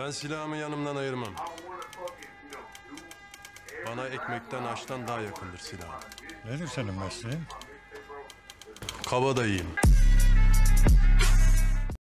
Ben silahımı yanımdan ayırmam. Bana ekmekten açtan daha yakındır silahım. Nedir senin mesleğin? Kabadayıyım.